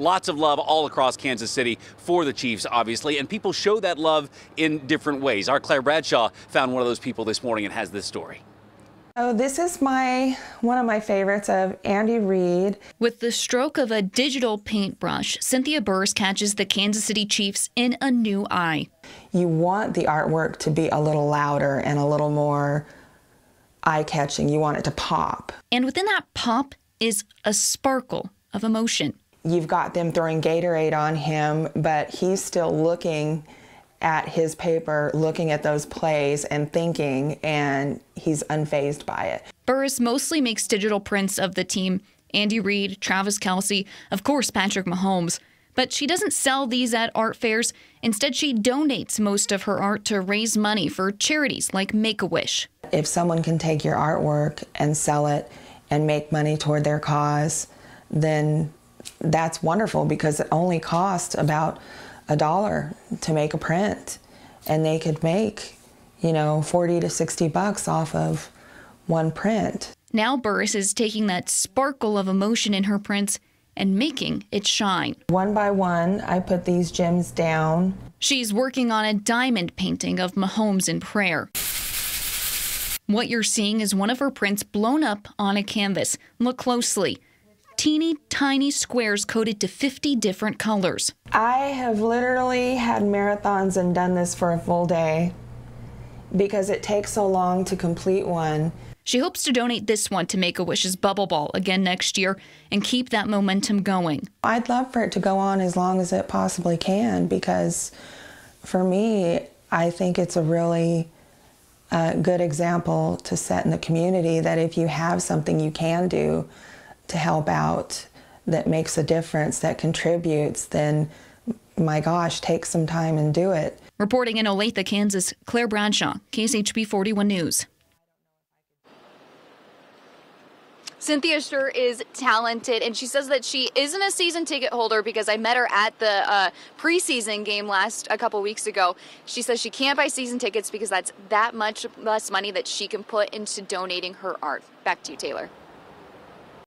Lots of love all across Kansas City for the Chiefs, obviously, and people show that love in different ways. Our Claire Bradshaw found one of those people this morning and has this story. Oh, this is my one of my favorites of Andy Reid. With the stroke of a digital paintbrush, Cynthia Burris catches the Kansas City Chiefs in a new eye. You want the artwork to be a little louder and a little more eye-catching. You want it to pop. And within that pop is a sparkle of emotion. You've got them throwing Gatorade on him, but he's still looking at his paper, looking at those plays and thinking, and he's unfazed by it. Burris mostly makes digital prints of the team Andy Reid, Travis Kelce, of course, Patrick Mahomes. But she doesn't sell these at art fairs. Instead, she donates most of her art to raise money for charities like Make a Wish. If someone can take your artwork and sell it and make money toward their cause, then that's wonderful because it only cost about a dollar to make a print and they could make, you know, 40 to 60 bucks off of one print. Now Burris is taking that sparkle of emotion in her prints and making it shine. One by one, I put these gems down. She's working on a diamond painting of Mahomes in prayer. What you're seeing is one of her prints blown up on a canvas. Look closely teeny tiny squares coated to 50 different colors. I have literally had marathons and done this for a full day because it takes so long to complete one. She hopes to donate this one to Make a Wish's Bubble Ball again next year and keep that momentum going. I'd love for it to go on as long as it possibly can because for me, I think it's a really uh, good example to set in the community that if you have something you can do, to help out that makes a difference, that contributes, then my gosh, take some time and do it. Reporting in Olathe, Kansas, Claire Bradshaw, KSHB 41 News. Cynthia sure is talented, and she says that she isn't a season ticket holder because I met her at the uh, preseason game last a couple weeks ago. She says she can't buy season tickets because that's that much less money that she can put into donating her art. Back to you, Taylor.